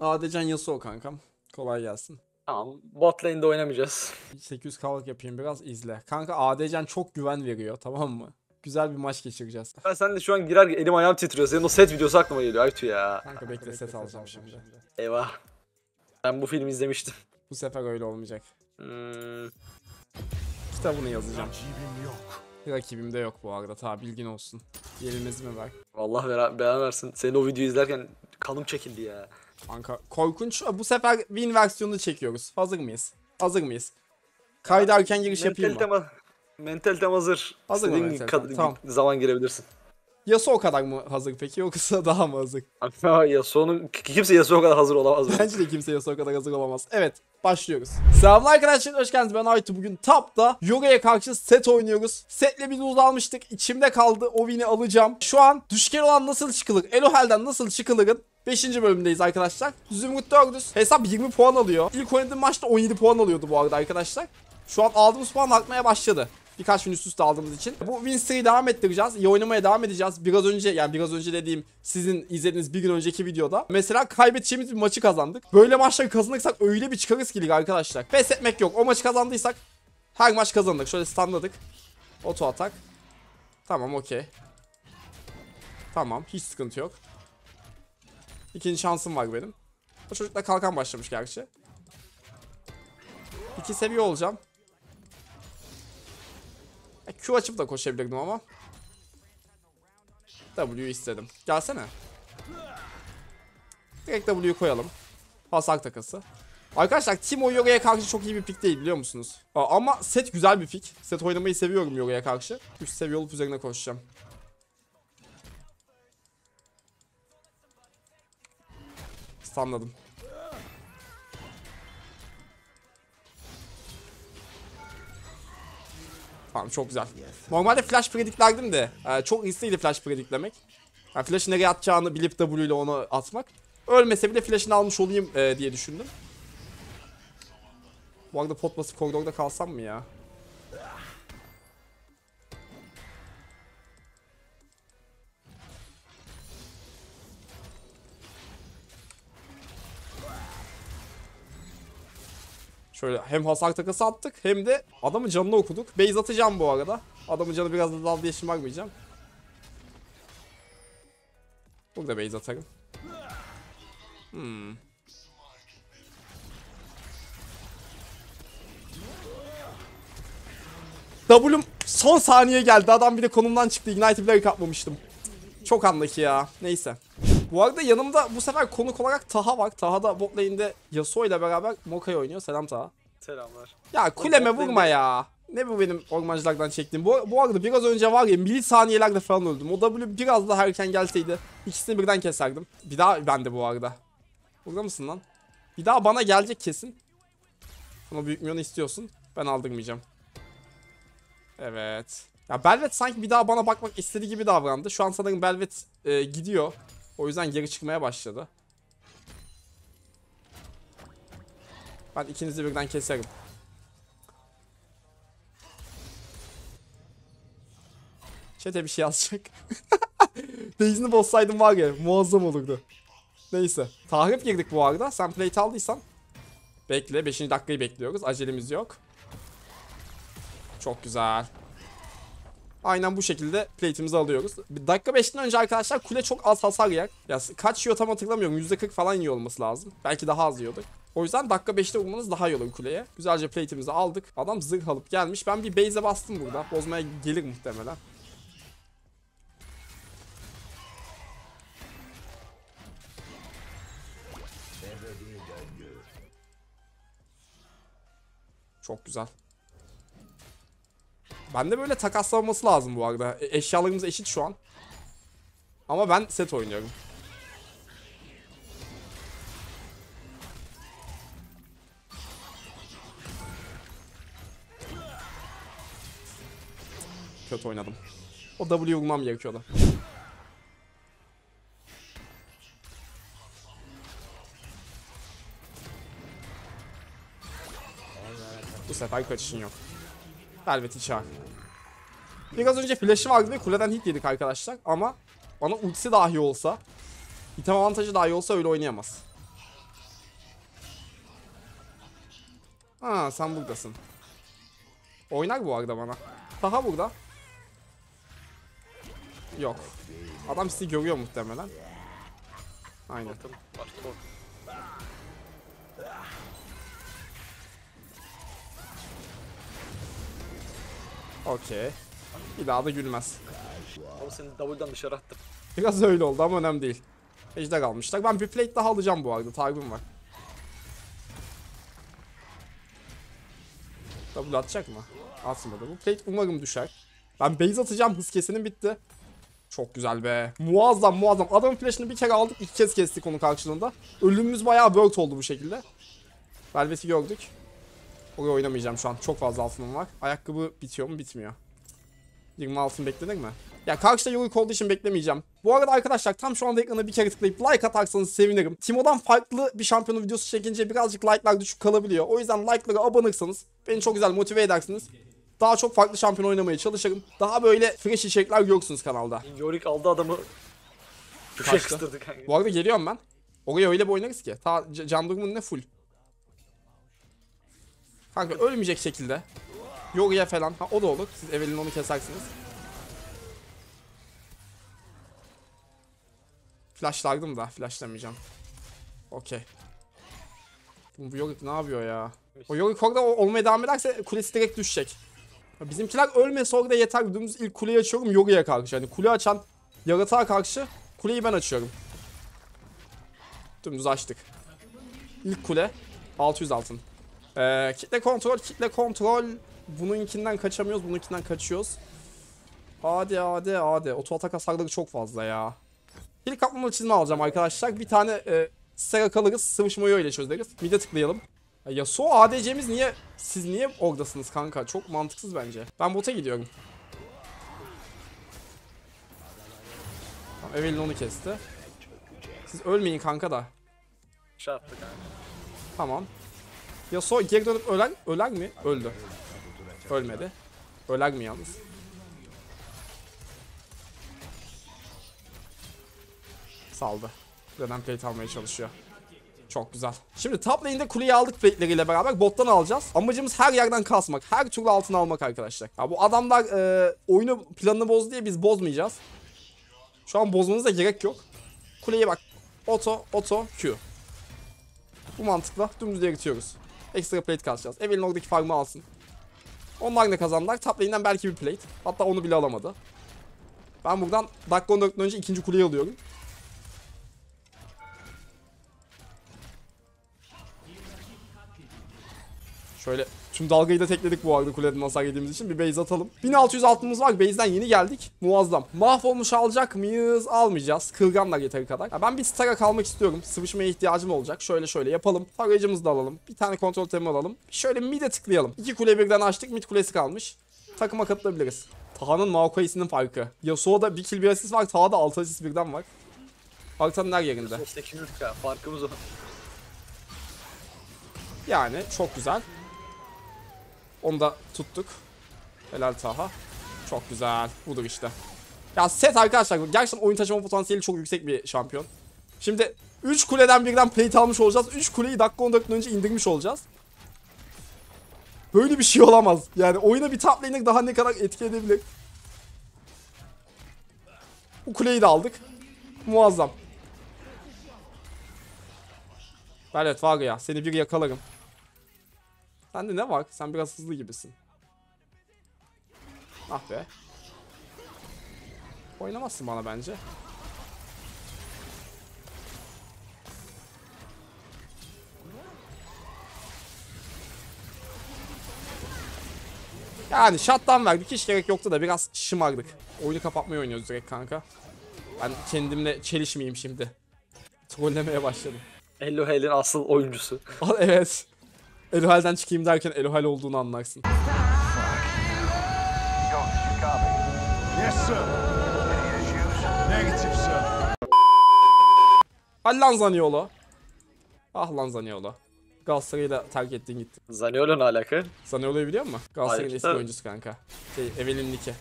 Adecan Yasuo kankam. Kolay gelsin. Tamam. Bot lane'de oynamayacağız. 800 kalık yapayım biraz izle. Kanka Adecan çok güven veriyor tamam mı? Güzel bir maç geçireceğiz. Ben sen de şu an girer elim ayağım titriyor. Senin o set videosu aklıma geliyor Aytu ya. Kanka bekle set alacağım şimdi. Eyvah. Ben bu filmi izlemiştim. Bu sefer öyle olmayacak. Hmm, Kitabını yazacağım. Rakibim de yok bu arada ta bilgin olsun. Yeriniz mi var? vallahi bela, bela versin. Senin o videoyu izlerken kanım çekildi ya. Kanka korkunç. Bu sefer win versiyonunu çekiyoruz. Hazır mıyız? Hazır mıyız? Kaydırken giriş yapayım mı? Mentalitem, mentalitem hazır. Hazır mı mentalitem? Tamam. zaman girebilirsin. Yasuo kadar mı hazır peki yoksa daha mı hazır? Yasuo'nun kimse Yasuo kadar hazır olamaz. Bence de kimse Yasuo kadar hazır olamaz. Evet başlıyoruz. Selam arkadaşlar hoş geldiniz ben Aytu bugün Tap'ta Yoga'ya karşı set oynuyoruz. Setle bir lose almıştık içimde kaldı o win'i alacağım. Şu an düşken olan nasıl çıkılır Elohel'den nasıl çıkılırın 5. bölümdeyiz arkadaşlar. Zümrüt 400 hesap 20 puan alıyor. İlk oynadığım maçta 17 puan alıyordu bu arada arkadaşlar. Şu an aldığımız puan artmaya başladı. Birkaç gün üst üste aldığımız için. Bu win streak'i devam ettireceğiz. İyi oynamaya devam edeceğiz. Biraz önce yani biraz önce dediğim sizin izlediğiniz bir gün önceki videoda. Mesela kaybedeceğimiz bir maçı kazandık. Böyle maçları kazanırsak öyle bir çıkarız ki lig arkadaşlar. Pes etmek yok. O maçı kazandıysak her maç kazandık. Şöyle standladık. Oto atak. Tamam okey. Tamam hiç sıkıntı yok. İkinci şansım var benim. O çocuk da kalkan başlamış gerçi. İki seviye olacağım. Ya Q açıp da koşabilirdim ama. W istedim. Gelsene. Direkt W'yu koyalım. Hasar takası. Arkadaşlar Timo Yoga'ya karşı çok iyi bir pick değil biliyor musunuz? Ama set güzel bir pick. Set oynamayı seviyorum Yoga'ya karşı. 3 seviye olup üzerine koşacağım. Stunladım. Tamam çok güzel. Normalde flash prediklerdim de e, çok riskliydi flash prediklemek. Yani flash'ı nereye atacağını bilip W ile onu atmak. Ölmese bile flash'ını almış olayım e, diye düşündüm. Bu arada pot basıp koridorda kalsam mı ya? Şöyle hem hasar takası attık hem de adamın canını okuduk. Base atacağım bu arada. Adamın canı biraz da daldı yaşım bakmayacağım. Burada base atarım. Hmm. W'm son saniye geldi. Adam bir de konumdan çıktı. Ignite bile kapmamıştım. Çok andaki ya. Neyse. Bu arada yanımda bu sefer konuk olarak Taha var. Taha da bot lane'de Yasuo ile beraber Moka'yı oynuyor. Selam Taha. Selamlar. Ya kuleme vurma ya. Ne bu benim ormancılardan çektiğim. Bu, bu arada biraz önce var ya milisaniyelerde falan öldüm. O W biraz daha erken gelseydi ikisini birden keserdim. Bir daha ben de bu arada. Burada mısın lan? Bir daha bana gelecek kesin. Ama büyük milyonu istiyorsun. Ben aldırmayacağım. Evet. Ya Belvet sanki bir daha bana bakmak istediği gibi davrandı. Şu an sanırım Belvet e, gidiyor. O yüzden geri çıkmaya başladı. Ben ikinizi birden keserim. Çete bir şey yazacak. Base'ini bozsaydım var ya muazzam olurdu. Neyse. Tahrip girdik bu arada. Sen plate aldıysan. Bekle. 5. dakikayı bekliyoruz. Acelemiz yok. Çok güzel. Aynen bu şekilde plate'imizi alıyoruz. Bir dakika 5'ten önce arkadaşlar kule çok az hasar yer. Ya kaç yiyor tam hatırlamıyorum. %40 falan yiyor olması lazım. Belki daha az yiyordur. O yüzden dakika 5'te vurmanız daha iyi olur kuleye. Güzelce plate'imizi aldık. Adam zırh alıp gelmiş. Ben bir base'e bastım burada. Bozmaya gelir muhtemelen. Çok güzel. Bende böyle takaslanması lazım bu arada. E- eşyalarımız eşit şu an. Ama ben set oynuyorum. Kötü oynadım. O W vurmam gerekiyordu. Bu sefer kaçışın yok. Serveti çağır. İlk az önce flash'ı vardı ve kuleden hit yedik arkadaşlar. Ama bana ultisi dahi olsa, item avantajı dahi olsa öyle oynayamaz. Ha sen buradasın. Oynar bu arada bana. Taha burada. Yok. Adam sizi görüyor muhtemelen. Aynen. Bakın, Okey. Bir daha da gülmez. Ama seni W'dan dışarı attım. Biraz öyle oldu ama önemli değil. Ejder almışlar. Ben bir plate daha alacağım bu arada. Tarbim var. Double atacak mı? Atmadı. Bu plate umarım düşer. Ben base atacağım. Hız kesenim bitti. Çok güzel be. Muazzam muazzam. Adamın flash'ını bir kere aldık. iki kez kestik onun karşılığında. Ölümümüz bayağı worked oldu bu şekilde. Velvet'i gördük. Oraya oynamayacağım şu an. Çok fazla altınım var. Ayakkabı bitiyor mu? Bitmiyor. 20 altın beklenir mi? Ya karşıda Yorick olduğu için beklemeyeceğim. Bu arada arkadaşlar tam şu anda ekrana bir kere tıklayıp like atarsanız sevinirim. Timo'dan farklı bir şampiyonu videosu çekince birazcık like'lar düşük kalabiliyor. O yüzden like'lara abanırsanız beni çok güzel motive edersiniz. Daha çok farklı şampiyon oynamaya çalışırım. Daha böyle fresh içerikler görürsünüz kanalda. Yorick aldı adamı. Kıstırdı kanka. Bu arada geliyorum ben. Oraya öyle bir oynarız ki. Ta can durumun ne full. Kanka ölmeyecek şekilde. Yoruya falan. Ha o da olur. Siz Evelyn onu kesersiniz. Flashlardım da. Flashlamayacağım. Okey. Bu Yorick ne yapıyor ya? O Yorick orada olmaya devam ederse kulesi direkt düşecek. Bizimkiler ölmese orada yeter. Dümdüz ilk kuleyi açıyorum Yorick'e karşı. Yani kule açan yaratığa karşı kuleyi ben açıyorum. Dümdüz açtık. İlk kule 600 altın. Ee, kitle kontrol, kitle kontrol. Bununkinden kaçamıyoruz, bununkinden kaçıyoruz. Hadi hadi hadi. Oto atak hasarları çok fazla ya. İlk kaplamalı çizme alacağım arkadaşlar. Bir tane e, Sera kalırız. Sıvışmayı öyle çözeriz. Mide tıklayalım. Ya Yasuo ADC'miz niye siz niye oradasınız kanka? Çok mantıksız bence. Ben bota gidiyorum. Tamam, Evelyn onu kesti. Siz ölmeyin kanka da. Şey yaptı kanka. Tamam. Yasuo geri dönüp öler, öler mi? Öldü. Ölmedi. Öler mi yalnız? Saldı. Dönem plate almaya çalışıyor. Çok güzel. Şimdi top lane'de kuleyi aldık plate'leriyle beraber bottan alacağız. Amacımız her yerden kasmak. Her türlü altın almak arkadaşlar. Ya bu adamlar e, oyunu planını bozdu diye biz bozmayacağız. Şu an bozmanıza gerek yok. Kuleye bak. Oto, oto, Q. Bu mantıkla dümdüz eritiyoruz. Ekstra plate kasacağız. Evelyn oradaki farmı alsın. Onlar ne kazandılar? Top belki bir plate. Hatta onu bile alamadı. Ben buradan dakika 14'ten önce ikinci kuleyi alıyorum. Şöyle tüm dalgayı da tekledik bu arada kuleden hasar yediğimiz için. Bir base atalım. 1600 altımız var. Base'den yeni geldik. Muazzam. Mahvolmuş alacak mıyız? Almayacağız. Kırganlar yeteri kadar. Ya ben bir stara kalmak istiyorum. Sıvışmaya ihtiyacım olacak. Şöyle şöyle yapalım. Tarayıcımızı da alalım. Bir tane kontrol temi alalım. Şöyle mid'e tıklayalım. İki kule birden açtık. Mid kulesi kalmış. Takıma katılabiliriz. Taha'nın Maokai'sinin farkı. Yasuo'da bir kill bir asist var. Taha'da 6 asist birden var. Haritanın her yerinde. Sos'ta kim yürüdük ya? Farkımız o. Yani çok güzel. Onu da tuttuk. Helal Taha. Çok güzel. Budur işte. Ya set arkadaşlar gerçekten oyun taşıma potansiyeli çok yüksek bir şampiyon. Şimdi 3 kuleden birden plate almış olacağız. 3 kuleyi dakika 14'ten önce indirmiş olacağız. Böyle bir şey olamaz. Yani oyuna bir top daha ne kadar etki edebilir. Bu kuleyi de aldık. Muazzam. Evet var ya seni bir yakalarım. Sende ne var? Sen biraz hızlı gibisin. Ah be. Oynamazsın bana bence. Yani shutdown verdik hiç gerek yoktu da biraz şımardık. Oyunu kapatmayı oynuyoruz direkt kanka. Ben kendimle çelişmeyeyim şimdi. Trollemeye başladım. Elohel'in asıl oyuncusu. Al evet. Elohel'den çıkayım derken Elohel olduğunu anlarsın. Yes, sir. Negative, sir. Hadi lan Zaniolo. Ah lan Zaniolo. Galatasaray'ı da terk ettin gittin. Zaniolo ne alaka? Zaniolo'yu biliyor musun? Galatasaray'ın Hayır, eski tabii. oyuncusu kanka. Şey, Evelyn Nike.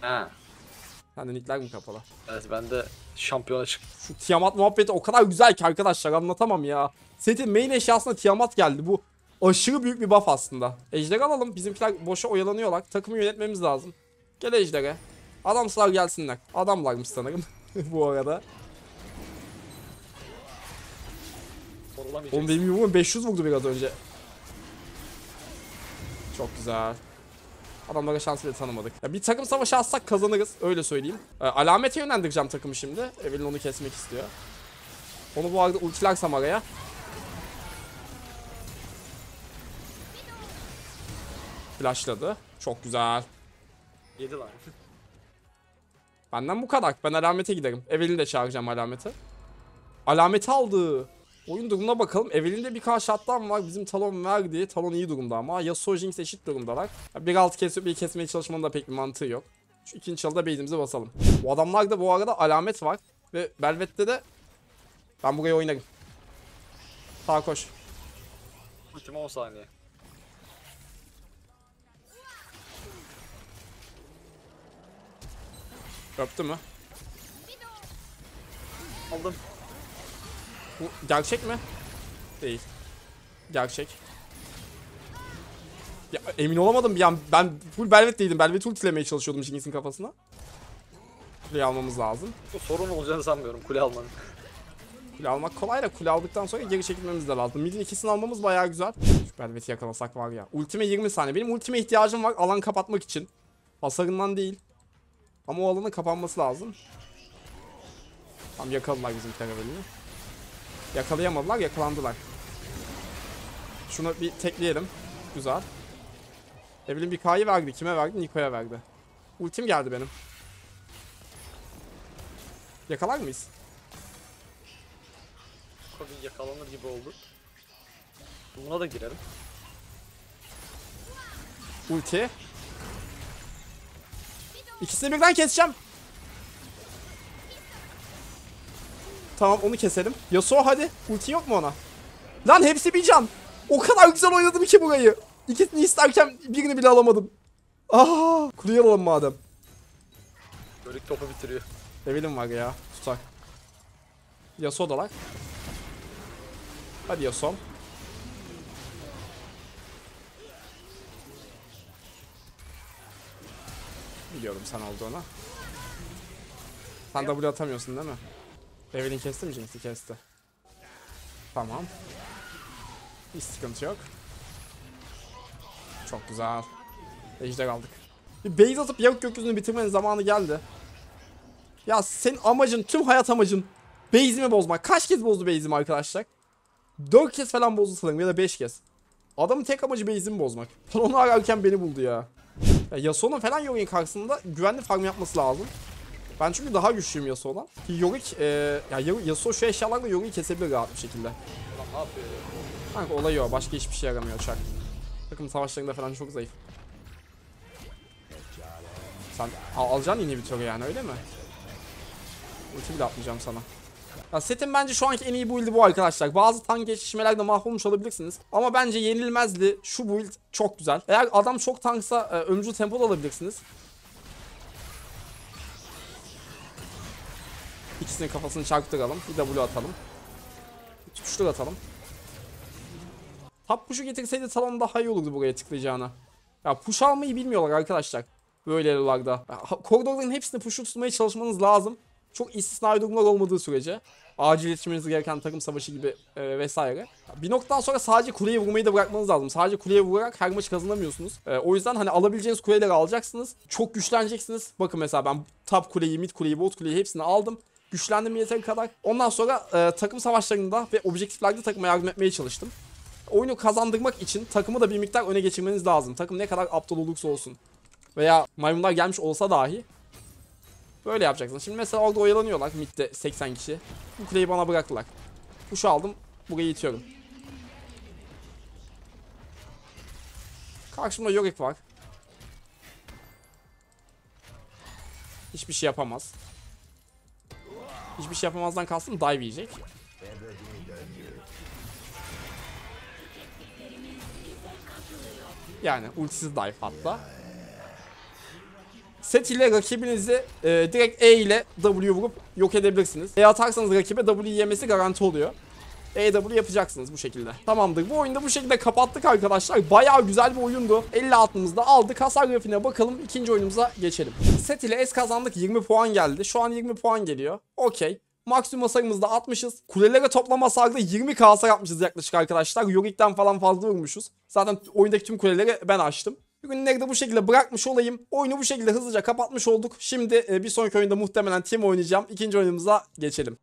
Ha. Sende nickler mi kapalı? Evet ben de şampiyona çık. Şu Tiamat muhabbeti o kadar güzel ki arkadaşlar anlatamam ya. Setin main eşyasına Tiamat geldi. Bu aşırı büyük bir buff aslında. Ejder alalım. Bizimkiler boşa oyalanıyorlar. Takımı yönetmemiz lazım. Gel Ejder'e. Adamslar gelsinler. Adamlarmış sanırım bu arada. Oğlum benim yumruğum 500 vurdu biraz önce. Çok güzel. Adamlara şans bile tanımadık. Ya bir takım savaşı atsak kazanırız. Öyle söyleyeyim. Ee, alamete yönlendireceğim takımı şimdi. Evelyn onu kesmek istiyor. Onu bu arada ultilersem araya. Flashladı. Çok güzel. Yedi lan. Benden bu kadar. Ben alamete giderim. Evelyn'i de çağıracağım alamete. Alameti aldı. Oyun durumuna bakalım. Evelyn'de birkaç shutdown var. Bizim Talon verdi. Talon iyi durumda ama. Yasuo Jinx eşit durumdalar. Bir alt kesip bir kesmeye çalışmanın da pek bir mantığı yok. Şu ikinci çalıda base'imize basalım. Bu adamlarda bu arada alamet var. Ve Velvet'te de ben buraya oynarım. Sağ koş. Ultima 10 saniye. Öptü mü? Aldım. Bu gerçek mi? Değil. Gerçek. Ya emin olamadım bir an. Ben full Velvet'teydim. Velvet ultilemeye çalışıyordum Jinx'in kafasına. Kuleyi almamız lazım. Bu sorun olacağını sanmıyorum kule almanın. Kule almak kolay da kule aldıktan sonra geri çekilmemiz de lazım. Mid'in ikisini almamız bayağı güzel. Şu Velvet'i yakalasak var ya. Ultime 20 saniye. Benim ultime ihtiyacım var alan kapatmak için. Hasarından değil. Ama o alanın kapanması lazım. Tam yakaladılar bizim Karavelini. Yakalayamadılar, yakalandılar. Şunu bir tekleyelim. Güzel. Evelyn bir K'yı verdi. Kime verdi? Niko'ya verdi. Ultim geldi benim. Yakalar mıyız? Kobi yakalanır gibi oldu. Buna da girerim. Ulti. İkisini birden keseceğim. Tamam onu keselim. Yasuo hadi. Ulti yok mu ona? Lan hepsi bir can. O kadar güzel oynadım ki burayı. İkisini isterken birini bile alamadım. Aa, kuleyi alalım madem. Bölük topu bitiriyor. Evelyn var ya. Tutak. Yasuo da var. Hadi Yasuo. Biliyorum sen olduğunu. Sen W atamıyorsun değil mi? Evelyn kesti mi Jinx'i kesti. Tamam. Hiç sıkıntı yok. Çok güzel. Ejder aldık. Bir base atıp Yarık Gökyüzü'nü bitirmenin zamanı geldi. Ya senin amacın, tüm hayat amacın base'imi bozmak. Kaç kez bozdu base'imi arkadaşlar? 4 kez falan bozdu sanırım ya da 5 kez. Adamın tek amacı base'imi bozmak. Sonra onu ararken beni buldu ya. ya Yasuo'nun falan Yorik'in karşısında güvenli farm yapması lazım. Ben çünkü daha güçlüyüm Yasuo'dan. Ki Yorik, e, ya Yasuo şu eşyalarla Yorik'i kesebilir rahat bir şekilde. Lan ne yapıyor ya? Kanka olayı o. Başka hiçbir şey yaramıyor çak. Takım savaşlarında falan çok zayıf. Sen al alacaksın inhibitörü yani öyle mi? Ulti bile atmayacağım sana. Ya setin bence şu anki en iyi build'i bu arkadaşlar. Bazı tank geçişmelerde mahvolmuş olabilirsiniz. Ama bence yenilmezli şu build çok güzel. Eğer adam çok tanksa e, öncül tempo da alabilirsiniz. İkisinin kafasını çarptıralım. Bir W atalım. Bir atalım. Top push'u getirseydi Talon daha iyi olurdu buraya tıklayacağına. Ya push almayı bilmiyorlar arkadaşlar. Böyle elolarda. Koridorların hepsini push'u tutmaya çalışmanız lazım. Çok istisnai durumlar olmadığı sürece. Acil yetişmeniz gereken takım savaşı gibi e, vesaire. Bir noktadan sonra sadece kuleye vurmayı da bırakmanız lazım. Sadece kuleye vurarak her maçı kazanamıyorsunuz. E, o yüzden hani alabileceğiniz kuleleri alacaksınız. Çok güçleneceksiniz. Bakın mesela ben top kuleyi, mid kuleyi, bot kuleyi hepsini aldım. Güçlendim yeteri kadar. Ondan sonra e, takım savaşlarında ve objektiflerde takıma yardım etmeye çalıştım oyunu kazandırmak için takımı da bir miktar öne geçirmeniz lazım. Takım ne kadar aptal olursa olsun. Veya maymunlar gelmiş olsa dahi. Böyle yapacaksın. Şimdi mesela orada oyalanıyorlar. Mid'de 80 kişi. Bu kuleyi bana bıraktılar. Kuşu aldım. Burayı itiyorum. Karşımda Yorick var. Hiçbir şey yapamaz. Hiçbir şey yapamazdan kastım dive yiyecek. Yani ultisiz dive hatta. Set ile rakibinizi e, direkt E ile W vurup yok edebilirsiniz. E atarsanız rakibe W yemesi garanti oluyor. EW yapacaksınız bu şekilde. Tamamdır. Bu oyunda bu şekilde kapattık arkadaşlar. Bayağı güzel bir oyundu. 50 altımızda aldık. Hasar grafiğine bakalım. İkinci oyunumuza geçelim. Set ile S kazandık. 20 puan geldi. Şu an 20 puan geliyor. Okey. Maksimum hasarımızda 60'ız. Kulelere toplam hasarda 20k hasar yapmışız yaklaşık arkadaşlar. Yorik'ten falan fazla vurmuşuz. Zaten oyundaki tüm kuleleri ben açtım. Ürünleri de bu şekilde bırakmış olayım. Oyunu bu şekilde hızlıca kapatmış olduk. Şimdi e, bir sonraki oyunda muhtemelen team oynayacağım. İkinci oyunumuza geçelim.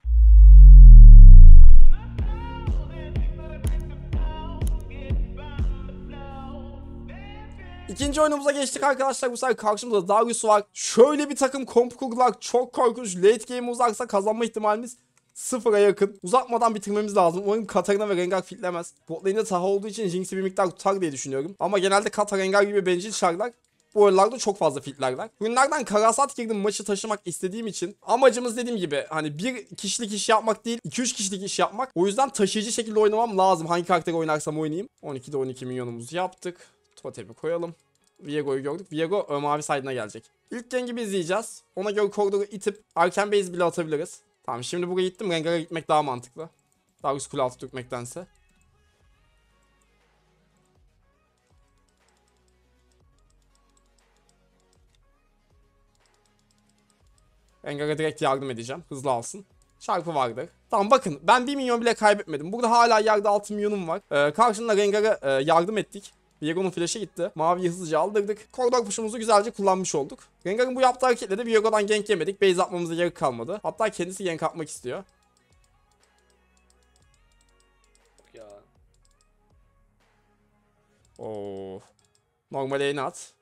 İkinci oyunumuza geçtik arkadaşlar. Bu sefer karşımızda Darius var. Şöyle bir takım komp kurdular. Çok korkunç. Late game uzarsa kazanma ihtimalimiz sıfıra yakın. Uzatmadan bitirmemiz lazım. Umarım Katarina ve Rengar fitlemez. Bot lane'de Taha olduğu için Jinx'i bir miktar tutar diye düşünüyorum. Ama genelde Katar, Rengar gibi bencil şarlar bu oyunlarda çok fazla fitlerler. Ürünlerden karasat girdim maçı taşımak istediğim için. Amacımız dediğim gibi hani bir kişilik iş yapmak değil 2-3 kişilik iş yapmak. O yüzden taşıyıcı şekilde oynamam lazım. Hangi karakteri oynarsam oynayayım. 12'de 12 milyonumuzu yaptık. Totemi koyalım. Viego'yu gördük. Viego e, mavi side'ına gelecek. İlk gengi izleyeceğiz. Ona göre koridoru itip erken base bile atabiliriz. Tamam şimdi buraya gittim. Rengar'a gitmek daha mantıklı. Darius kule altı dökmektense. Rengar'a direkt yardım edeceğim. Hızlı alsın. Çarpı vardır. Tamam bakın ben 1 milyon bile kaybetmedim. Burada hala yerde 6 milyonum var. Ee, karşında Rengar'a e, yardım ettik. Viego'nun flash'ı gitti. Maviyi hızlıca aldırdık. Koridor push'umuzu güzelce kullanmış olduk. Rengar'ın bu yaptığı hareketle de Viego'dan gank yemedik. Base atmamıza gerek kalmadı. Hatta kendisi gank atmak istiyor. Ya. Oo. Normal lane'e at.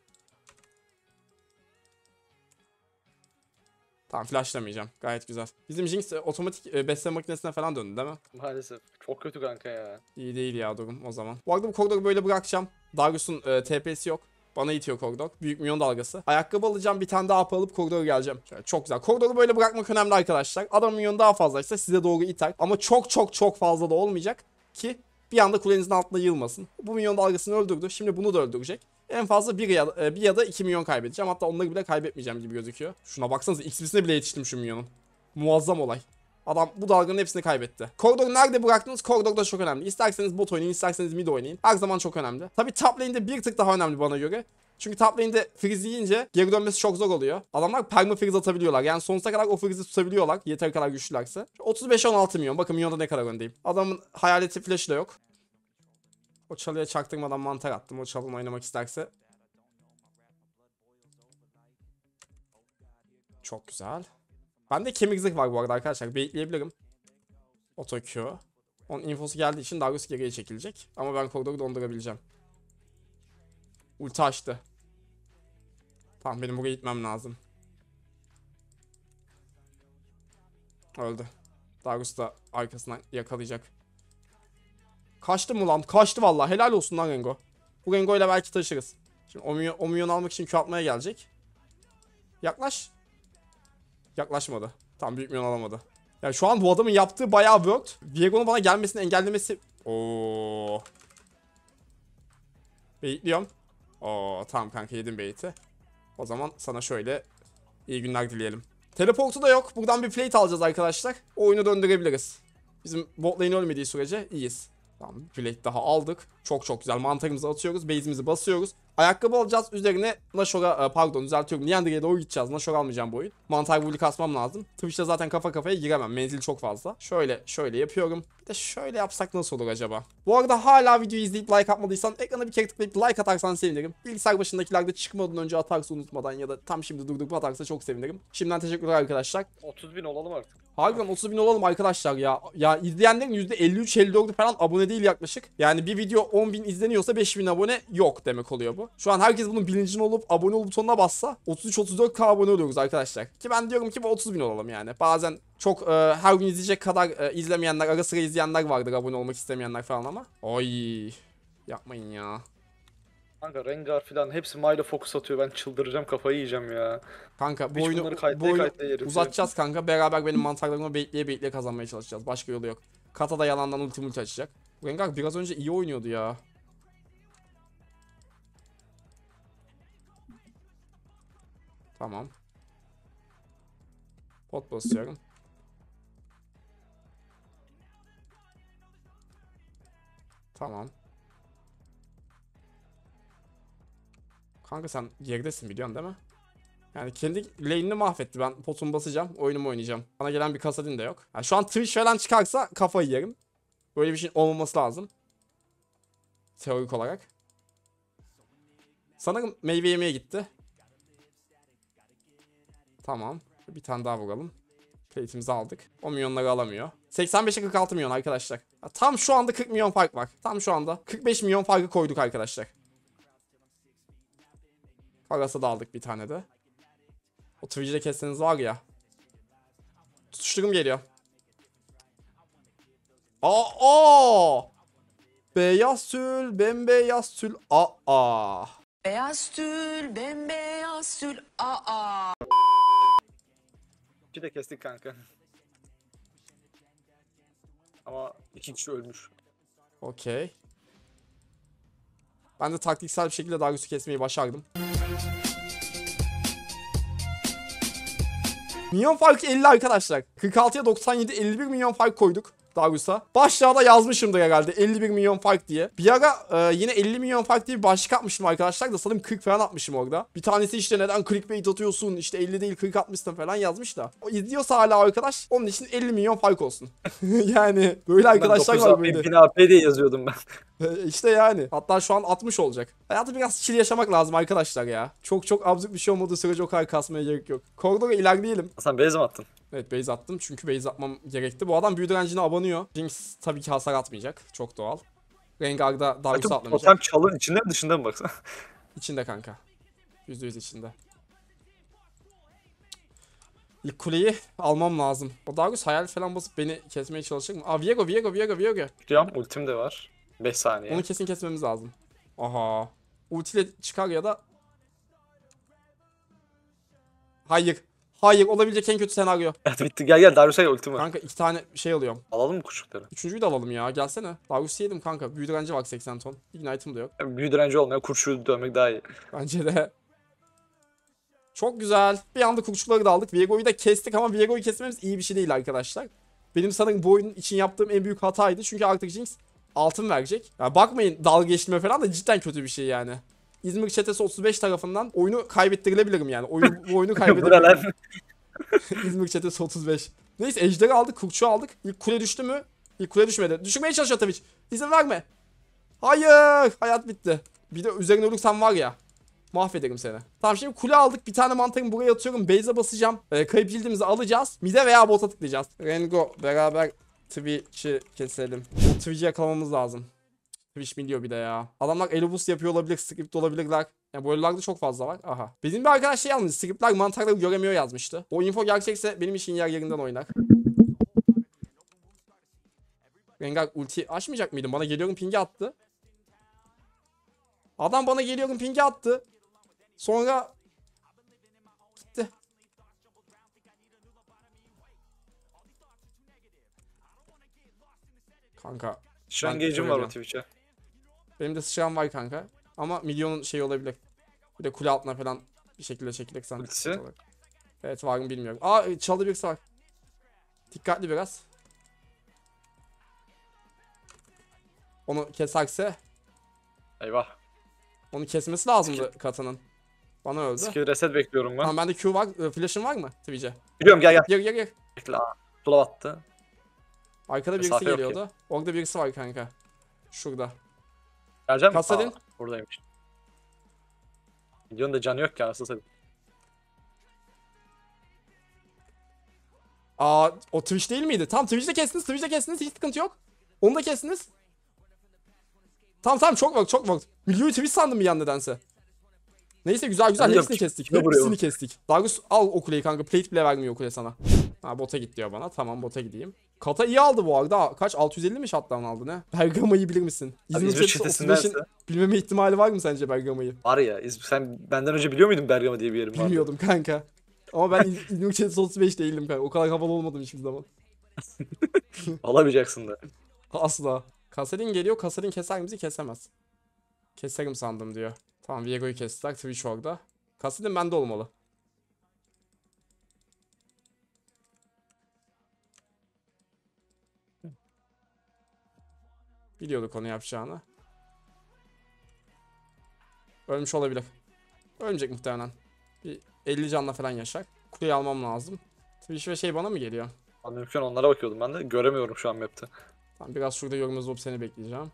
Tamam flashlamayacağım. Gayet güzel. Bizim Jinx e, otomatik e, besleme makinesine falan döndü değil mi? Maalesef. Çok kötü kanka ya. İyi değil ya durum o zaman. Bu arada bu koridoru böyle bırakacağım. Darius'un e, TP'si yok. Bana itiyor koridor. Büyük milyon dalgası. Ayakkabı alacağım. Bir tane daha alıp koridora geleceğim. Şöyle çok güzel. Koridoru böyle bırakmak önemli arkadaşlar. Adam milyon daha fazlaysa size doğru iter. Ama çok çok çok fazla da olmayacak. Ki bir anda kulenizin altında yığılmasın. Bu milyon dalgasını öldürdü. Şimdi bunu da öldürecek. En fazla bir ya, da, bir ya da 2 milyon kaybedeceğim. Hatta onları bile kaybetmeyeceğim gibi gözüküyor. Şuna baksanıza XP'sine bile yetiştim şu milyonun. Muazzam olay. Adam bu dalganın hepsini kaybetti. Koridoru nerede bıraktınız? Koridor da çok önemli. İsterseniz bot oynayın, isterseniz mid oynayın. Her zaman çok önemli. Tabi top lane'de bir tık daha önemli bana göre. Çünkü top lane'de freeze yiyince geri dönmesi çok zor oluyor. Adamlar perma freeze atabiliyorlar. Yani sonsuza kadar o freeze'i tutabiliyorlar. Yeteri kadar güçlülerse. 35-16 milyon. Bakın milyonda ne kadar öndeyim. Adamın hayaleti flash'ı da yok. O çalıya çaktırmadan mantar attım. O çalın oynamak isterse. Çok güzel. Bende kemik zırh var bu arada arkadaşlar. Bekleyebilirim. Auto Q. Onun infosu geldiği için Darius geriye çekilecek. Ama ben koridoru dondurabileceğim. Ulti açtı. Tamam benim buraya gitmem lazım. Öldü. Darius da arkasından yakalayacak. Kaçtı mı lan? Kaçtı vallahi. Helal olsun lan Rengo. Bu Rengo ile belki taşırız. Şimdi o milyon, o milyon almak için Q atmaya gelecek. Yaklaş. Yaklaşmadı. Tam büyük milyon alamadı. Yani şu an bu adamın yaptığı bayağı worked. Viego'nun bana gelmesini engellemesi... Oo. Baitliyorum. Oo tamam kanka yedim bait'i. O zaman sana şöyle iyi günler dileyelim. Teleportu da yok. Buradan bir plate alacağız arkadaşlar. O oyunu döndürebiliriz. Bizim bot lane ölmediği sürece iyiyiz. Tamam plate daha aldık. Çok çok güzel. Mantarımızı atıyoruz. Base'imizi basıyoruz. Ayakkabı alacağız. Üzerine Nashor'a e, pardon düzeltiyorum. Niander'e doğru gideceğiz. Nashor almayacağım bu oyun. Mantar vuli kasmam lazım. Twitch'te zaten kafa kafaya giremem. Menzil çok fazla. Şöyle şöyle yapıyorum. Bir de şöyle yapsak nasıl olur acaba? Bu arada hala videoyu izleyip like atmadıysan ekrana bir kere tıklayıp like atarsan sevinirim. Bilgisayar başındakilerde çıkmadan önce atarsa unutmadan ya da tam şimdi durdurup atarsa çok sevinirim. Şimdiden teşekkürler arkadaşlar. 30 bin olalım artık. Harbiden 30 bin olalım arkadaşlar ya. Ya izleyenlerin %53-54'ü falan abone değil yaklaşık. Yani bir video 10 bin izleniyorsa 5 bin abone yok demek oluyor bu. Şu an herkes bunun bilincinde olup abone ol butonuna bassa 33-34k abone oluyoruz arkadaşlar. Ki ben diyorum ki bu 30 bin olalım yani. Bazen çok e, her gün izleyecek kadar e, izlemeyenler, ara sıra izleyenler vardır abone olmak istemeyenler falan ama. Oy. Yapmayın ya. Kanka Rengar filan hepsi Milo Focus atıyor. Ben çıldıracağım kafayı yiyeceğim ya. Kanka bu Hiç oyunu, bu oyunu uzatacağız kanka. Beraber benim mantarlarımı bekleye bekleye kazanmaya çalışacağız. Başka yolu yok. Kata da yalandan ulti multi açacak. Rengar biraz önce iyi oynuyordu ya. Tamam. Pot basıyorum. Tamam. Kanka sen geridesin biliyorsun değil mi? Yani kendi lane'ini mahvetti. Ben potumu basacağım. Oyunumu oynayacağım. Bana gelen bir kasadin de yok. Yani şu an Twitch falan çıkarsa kafayı yerim. Böyle bir şey olmaması lazım. Teorik olarak. Sanırım meyve yemeye gitti. Tamam. Bir tane daha vuralım. Plate'imizi aldık. O milyonları alamıyor. 85'e 46 milyon arkadaşlar. Tam şu anda 40 milyon fark var. Tam şu anda 45 milyon farkı koyduk arkadaşlar. Parası da aldık bir tane de. O Twitch'de kesseniz var ya. Tutuşturum geliyor. Aa! aa! Beyaz tül, bembeyaz tül. Aa! Beyaz tül, bembeyaz tül, aa. İki de kestik kanka. Ama iki kişi ölmüş. Okey. Ben de taktiksel bir şekilde Darius'u kesmeyi başardım. Milyon farkı 50 arkadaşlar. 46'ya 97 51 milyon fark koyduk Darius'a. Başlığa yazmışımdır herhalde 51 milyon fark diye. Bir ara e, yine 50 milyon fark diye bir başlık atmıştım arkadaşlar da sanırım 40 falan atmışım orada. Bir tanesi işte neden clickbait atıyorsun işte 50 değil 40 atmışsın falan yazmış da. O izliyorsa hala arkadaş onun için 50 milyon fark olsun. yani böyle arkadaşlar ben var 9 böyle. AP, 1000 AP diye yazıyordum ben. Ee, işte yani. Hatta şu an 60 olacak. Hayatı biraz chill yaşamak lazım arkadaşlar ya. Çok çok absürt bir şey olmadığı sürece o kadar kasmaya gerek yok. Koridora ilerleyelim. Sen base mi attın? Evet base attım çünkü base atmam gerekti. Bu adam büyü direncine abanıyor. Jinx tabii ki hasar atmayacak. Çok doğal. Rengar da Darius'u Acaba atlamayacak. totem çalın içinde mi dışında mı baksana? İçinde kanka. %100 içinde. İlk kuleyi almam lazım. O Darius hayal falan basıp beni kesmeye çalışacak mı? Aa Viego, Viego, Viego, Viego. Biliyorum ultim de var. 5 saniye. Onu kesin kesmemiz lazım. Aha. Ultiyle çıkar ya da... Hayır. Hayır olabilecek en kötü senaryo. Evet bitti gel gel Darius'a gel ultim var. Kanka iki tane şey alıyorum. Alalım mı kuşlukları? Üçüncüyü de alalım ya gelsene. Darius'u yedim kanka. Büyü direnci var 80 ton. Ignite'ım da yok. Yani büyü direnci olmuyor. Kurşu dövmek daha iyi. Bence de. Çok güzel. Bir anda kurçukları da aldık. Viego'yu da kestik ama Viego'yu kesmemiz iyi bir şey değil arkadaşlar. Benim sanırım bu oyunun için yaptığım en büyük hataydı. Çünkü artık Jinx altın verecek. Ya bakmayın dalga geçtiğime falan da cidden kötü bir şey yani. İzmir Çetesi 35 tarafından oyunu kaybettirilebilirim yani. Oyun, bu oyunu kaybedebilirim. İzmir Çetesi 35. Neyse ejderi aldık, kurçu aldık. İlk kule düştü mü? İlk kule düşmedi. Düşürmeye çalışıyor tabii. İzin verme. Hayır. Hayat bitti. Bir de üzerine ölürsen var ya. Mahvederim seni. Tamam şimdi kule aldık. Bir tane mantarımı buraya atıyorum. Base'e basacağım. Ee, kayıp cildimizi alacağız. Mide veya bota tıklayacağız. Rengo beraber Twitch'i keselim. Twitch'i yakalamamız lazım. Twitch miliyor bir de ya. Adamlar elobus yapıyor olabilir. Script olabilirler. Yani böylelerde çok fazla var. Aha. Bizim bir arkadaş şey yazmış. Scriptler mantarları göremiyor yazmıştı. O info gerçekse benim için yer yerinden oynar. Rengar ulti açmayacak mıydın? Bana geliyorum pingi attı. Adam bana geliyorum pingi attı. Sonra gitti. Kanka Şu an engage'im var o. Twitch'e. Benim de sıçram var kanka. Ama milyonun şey olabilir. Bir de kule altına falan bir şekilde sıkıntı olur. Evet var mı bilmiyorum. Aa çaldı birisi var. Dikkatli biraz. Onu keserse Eyvah. onu kesmesi lazımdı katanın. Bana öldü. Skill reset bekliyorum ben. Tamam bende Q var. e, Flash'ın var mı Twitch'e? Biliyorum gel gel. Gir gir gir. Bekle. Dolap attı. Arkada birisi Mesafe ki. geliyordu. Orada birisi var kanka. Şurada. Geleceğim mi? Kasadin. Aa, Buradaymış. Videonun da canı yok ya nasıl satayım. Aa o Twitch değil miydi? Tamam Twitch'te kestiniz. Twitch'te kestiniz. Hiç sıkıntı yok. Onu da kestiniz. Tamam tamam çok work çok work. Milyoyu Twitch sandım bir yan nedense. Neyse güzel güzel Ben de hepsini kestik. Hepsini kestik. Darius al o kuleyi kanka. Plate bile vermiyor o kule sana. Ha bota git diyor bana. Tamam bota gideyim. Kata iyi aldı bu arada. Kaç? 650 mi shutdown aldı ne? Bergama'yı bilir misin? İzmir İzmir Çetesi 35'in çetesindense. bilmeme ihtimali var mı sence Bergama'yı? Var ya sen benden önce biliyor muydun Bergama diye bir yerim vardı? Bilmiyordum kanka. Ama ben İz- İzmir Çetesi 35 değildim kanka. O kadar havalı olmadım hiçbir zaman. Olamayacaksın da. Asla. Kasadin geliyor. Kasadin keser bizi kesemez. Keserim sandım diyor. Tamam Viego'yu kestiler. Twitch orada. Kasadin bende olmalı. Biliyorduk onu yapacağını. Ölmüş olabilir. Ölmeyecek muhtemelen. Bir 50 canla falan yaşar. Kuleyi almam lazım. Twitch ve şey bana mı geliyor? Mümkün onlara bakıyordum ben de. Göremiyorum şu an map'te. Tamam biraz şurada yorum yazıp seni bekleyeceğim.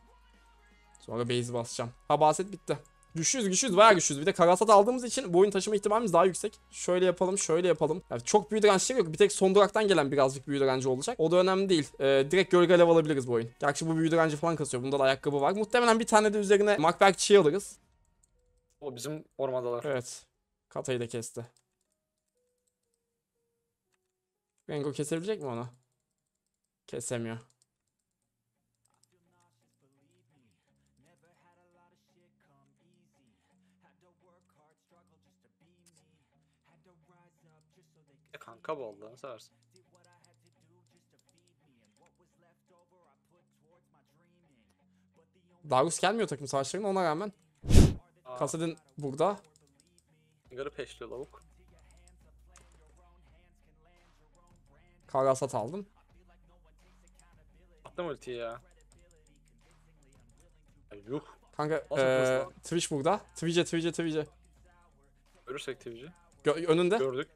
Sonra base basacağım. Ha bahset bitti. Güçlüyüz güçlüyüz bayağı güçlüyüz. Bir de karasat aldığımız için bu oyun taşıma ihtimalimiz daha yüksek. Şöyle yapalım şöyle yapalım. Yani çok büyük dirençleri yok. Bir tek son duraktan gelen birazcık büyü direnci olacak. O da önemli değil. Ee, direkt gölge alev alabiliriz bu oyun. Gerçi bu büyü direnci falan kasıyor. Bunda da ayakkabı var. Muhtemelen bir tane de üzerine Macberg çiğ alırız. O bizim ormandalar. Evet. Katayı da kesti. Rengo kesebilecek mi onu? Kesemiyor. Kanka bu Allah'ını seversen. Darius gelmiyor takım savaşlarına ona rağmen. Aa, Kasadin burada. Rengar'ı peşliyor lavuk. Karasat aldım. Attım ultiyi ya. Ay yuh. Kanka lan? Twitch burada. Twitch'e Twitch'e Twitch'e. Görürsek TV'ci. Gö- önünde. Gördük.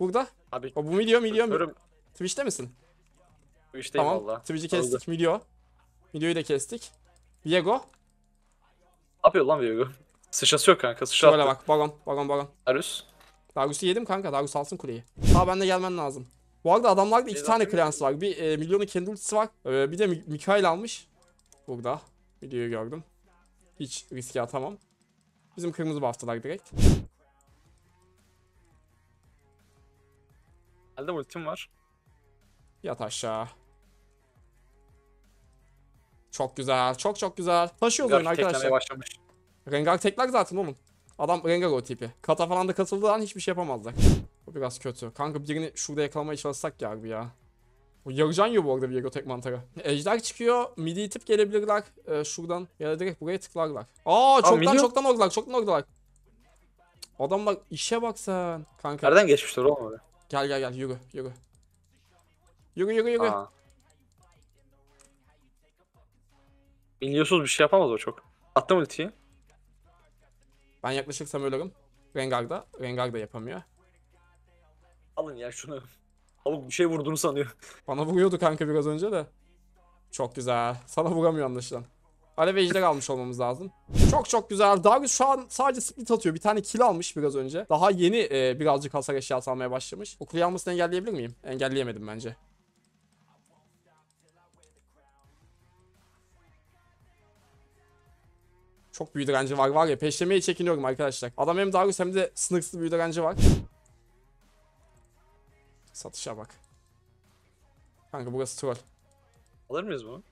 Burada. Abi O bu milyon milyon. Görüm. Twitch'te misin? Bu işteyim tamam. valla. Twitch'i Oldu. kestik. Milyo. Milyo'yu da kestik. Viego. Ne yapıyor lan Viego? Sıçrası yok kanka. Sıçra Şöyle attı. bak. Baron. Baron baron. Darius. Darius'u yedim kanka. Darius alsın kuleyi. Daha bende gelmen lazım. Bu arada adamlarda iki Şey tane clans var. Bir e, milyonun kendi ultisi var. E, bir de Mi- Mikael almış. Burada. Videoyu gördüm. Hiç riske atamam. Bizim kırmızı buff'talar direkt. Elde ultim var. Yat aşağı. Çok güzel. Çok çok güzel. Taşıyoruz oyunu arkadaşlar. başlamış. Rengar tekler zaten oğlum. Adam Rengar o tipi. Kata falan da katıldığı an hiçbir şey yapamazlar. Bu biraz kötü. Kanka birini şurada yakalamaya çalışsak ya harbi ya. Bu yarıcan yiyor bu arada Viego tek mantarı. Ejder çıkıyor. Midi itip gelebilirler. Ee, şuradan ya da direkt buraya tıklarlar. Aa çoktan milyon- çoktan oradalar. Çoktan oradalar. Adamlar işe bak sen. Kanka Nereden geçmişler oğlum öyle? Gel gel gel yürü yürü. Yürü yürü yürü. Aa. Milyonsuz bir şey yapamaz o çok. Attım ultiyi. Ben yaklaşırsam ölürüm. Rengar da. Rengar da yapamıyor. Alın ya şunu. Tavuk bir şey vurduğunu sanıyor. Bana vuruyordu kanka biraz önce de. Çok güzel. Sana vuramıyor anlaşılan. Alev ejder almış olmamız lazım. Çok çok güzel. Darius şu an sadece split atıyor. Bir tane kill almış biraz önce. Daha yeni e, birazcık hasar eşyası almaya başlamış. O kuleyi almasını engelleyebilir miyim? Engelleyemedim bence. Çok büyü direnci var var ya. Peşlemeye çekiniyorum arkadaşlar. Adam hem Darius hem de sınırsız büyü direnci var. Satışa bak. Kanka burası troll. Alır mıyız bunu?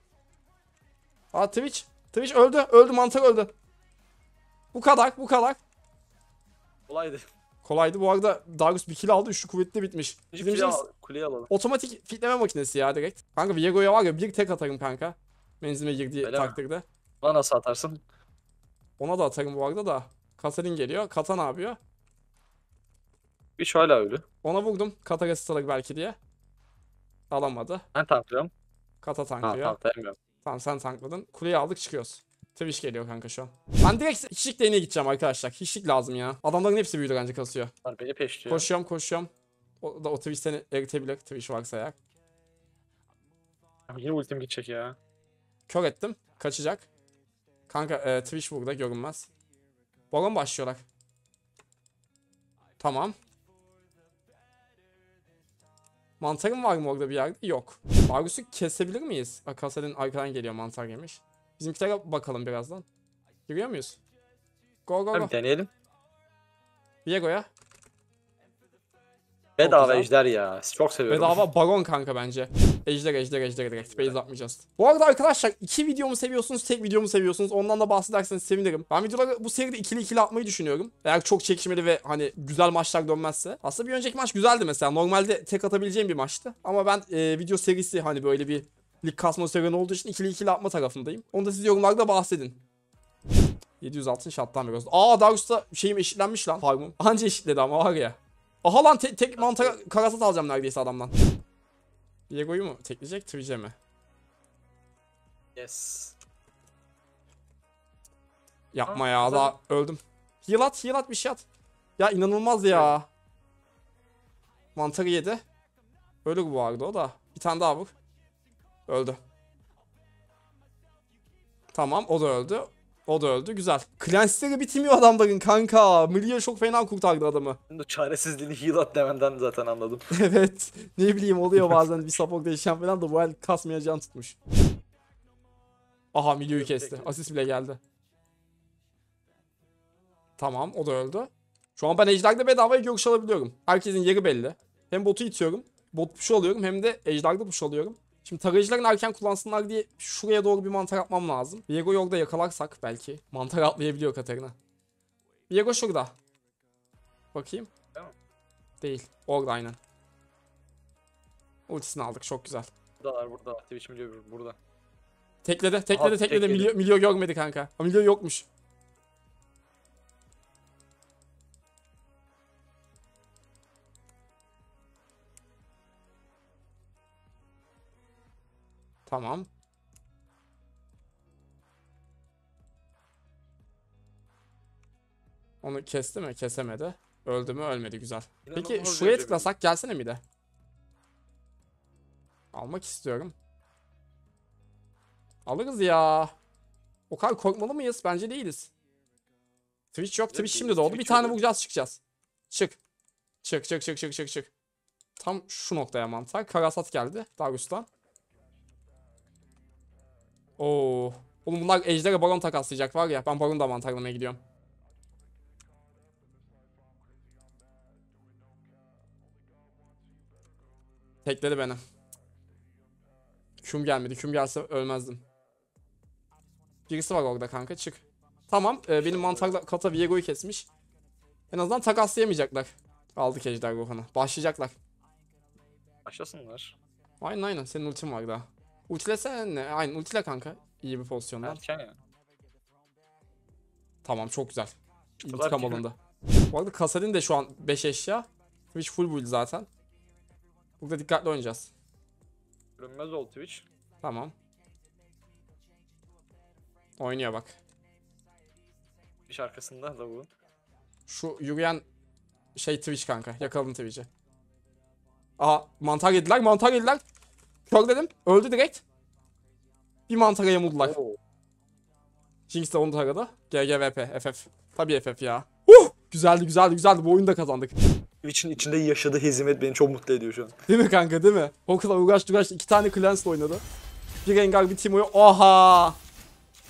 Aa Twitch. Twitch öldü. Öldü mantar öldü. Bu kadar bu kadar. Kolaydı. Kolaydı. Bu arada Darius bir kill aldı. Üçlü kuvvetli bitmiş. Bizim kuleyi, Jinx al, kuleyi alalım. otomatik fitleme makinesi ya direkt. Kanka Viego'ya var ya bir tek atarım kanka. Menzilime girdiği Öyle mi? takdirde. Bana nasıl atarsın? Ona da atarım bu arada da. Katalin geliyor. Kata ne yapıyor? Hiç hala ölü. Ona vurdum. Kata resist alır belki diye. Alamadı. Ben tanklıyorum. Kata Ha tanklıyor. tamam dayanmıyorum. Tamam sen tankladın. Kuleyi aldık çıkıyoruz. Twitch geliyor kanka şu an. Ben direkt hiçlik değneğe gideceğim arkadaşlar. Hiçlik lazım ya. Adamların hepsi büyüdü bence kasıyor. Beni peşliyor. Koşuyorum koşuyorum. O da o Twitch seni eritebilir. Twitch varsa eğer. Abi Yine ultim gidecek ya. Kör ettim. Kaçacak. Kanka e, Twitch burada görünmez. Baron başlıyorlar. Tamam. Mantarım var mı orada bir yerde? Yok. Varus'u kesebilir miyiz? Akasel'in arkadan geliyor mantar yemiş. Bizimkilere bakalım birazdan. Giriyor muyuz? Go go go. Hadi deneyelim. Viego'ya. Bedava güzel. ejder ya. Çok seviyorum. Bedava baron kanka bence. Ejder ejder ejder direkt. Base atmayacağız. Bu arada arkadaşlar iki videomu seviyorsunuz tek videomu seviyorsunuz. Ondan da bahsederseniz sevinirim. Ben videoları bu seride ikili ikili atmayı düşünüyorum. Eğer çok çekişmeli ve hani güzel maçlar dönmezse. Aslında bir önceki maç güzeldi mesela. Normalde tek atabileceğim bir maçtı. Ama ben e, video serisi hani böyle bir lig kasma serüveni olduğu için ikili ikili atma tarafındayım. Onu da siz yorumlarda bahsedin. 700 altın şattan biraz. Aa Darius'ta şeyim eşitlenmiş lan farmım. Anca eşitledi ama var ya. Aha lan te- tek mantara karasat alacağım neredeyse adamdan. Diego'yu mu tekleyecek Twitch'e mi? Yes. Yapma Aa, ya daha öldüm. Heal at heal at bir şey at. Ya inanılmaz ya. Mantarı yedi. Ölür bu arada o da. Bir tane daha vur. Öldü. Tamam o da öldü. O da öldü. Güzel. Clansleri bitmiyor adamların kanka. Milyo çok fena kurtardı adamı. Çaresizliğini heal at demenden zaten anladım. evet. Ne bileyim oluyor bazen bir support değişen falan da bu el kasmayacağını tutmuş. Aha Milyo'yu kesti. Asist bile geldi. Tamam o da öldü. Şu an ben Ejder'de bedavaya görüş alabiliyorum. Herkesin yeri belli. Hem botu itiyorum. Bot push alıyorum hem de Ejder'de push alıyorum. Şimdi tarayıcıların erken kullansınlar diye şuraya doğru bir mantar atmam lazım. Viego yolda yakalarsak belki. Mantar atlayabiliyor Katarina. Viego şurada. Bakayım. Tamam. Değil. Orada aynen. Ultisini aldık çok güzel. Buradalar burada. Twitch milyon burada. Tekledi, tekledi, Aha, tekledi. tekledi. Milyo, milyo görmedi kanka. Milyo yokmuş. Tamam. Onu kesti mi? Kesemedi. Öldü mü? Ölmedi. Güzel. Peki şuraya tıklasak gelsene mi de? Almak istiyorum. Alırız ya. O kadar korkmalı mıyız? Bence değiliz. Twitch yok. Twitch şimdi doğdu. Bir tane vuracağız çıkacağız. Çık. Çık çık çık çık çık çık. Tam şu noktaya mantar. Karasat geldi Darius'tan. Oo. Oğlum bunlar Ejder'e Baron takaslayacak var ya. Ben Baron da mantarlamaya gidiyorum. Tekledi beni. Küm gelmedi. Küm gelse ölmezdim. Birisi var orada kanka çık. Tamam e, benim mantarla kata Viego'yu kesmiş. En azından takaslayamayacaklar. Aldık Ejder Rohan'ı. Başlayacaklar. Başlasınlar. Aynen aynen senin ultin var daha. Ultilesene. Aynen ultile kanka. İyi bir pozisyonda. Erken ya. Tamam çok güzel. Çıktılar İntikam ki. alındı. Bu arada Kasadin de şu an 5 eşya. Twitch full build zaten. Burada dikkatli oynayacağız. Görünmez ol Twitch. Tamam. Oynuyor bak. İş arkasında da bu. Şu yürüyen şey Twitch kanka. Yakaladım Twitch'i. Aa mantar yediler mantar yediler. Kör dedim. Öldü direkt. Bir mantara yamuldular. Jinx de onu taradı. GGVP, FF. Tabii FF ya. Uh! Güzeldi güzeldi güzeldi. Bu oyunu da kazandık. Twitch'in içinde yaşadığı hezimet beni çok mutlu ediyor şu an. Değil mi kanka değil mi? O kadar uğraştı uğraştı. İki tane Clans'la oynadı. Bir Rengar bir Timo'yu. Oha!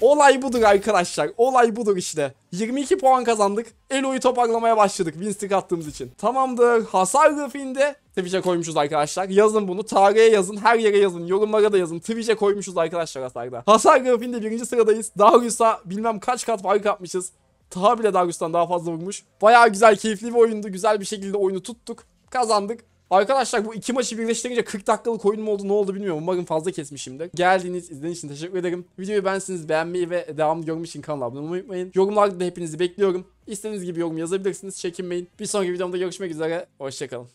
Olay budur arkadaşlar. Olay budur işte. 22 puan kazandık. Elo'yu toparlamaya başladık. Win streak attığımız için. Tamamdır. Hasar grafiğinde Twitch'e koymuşuz arkadaşlar. Yazın bunu. Tarihe yazın. Her yere yazın. Yorumlara da yazın. Twitch'e koymuşuz arkadaşlar hasarda. Hasar grafiğinde birinci sıradayız. Darius'a bilmem kaç kat fark atmışız. Taha bile Darius'tan daha fazla vurmuş. Bayağı güzel, keyifli bir oyundu. Güzel bir şekilde oyunu tuttuk. Kazandık. Arkadaşlar bu iki maçı birleştirince 40 dakikalık oyun mu oldu ne oldu bilmiyorum. Umarım fazla kesmişimdir. Geldiğiniz, izlediğiniz için teşekkür ederim. Videoyu beğensiniz, beğenmeyi ve devamlı görmek için kanala abone olmayı unutmayın. Yorumlarda da hepinizi bekliyorum. İstediğiniz gibi yorum yazabilirsiniz. Çekinmeyin. Bir sonraki videomda görüşmek üzere. Hoşçakalın.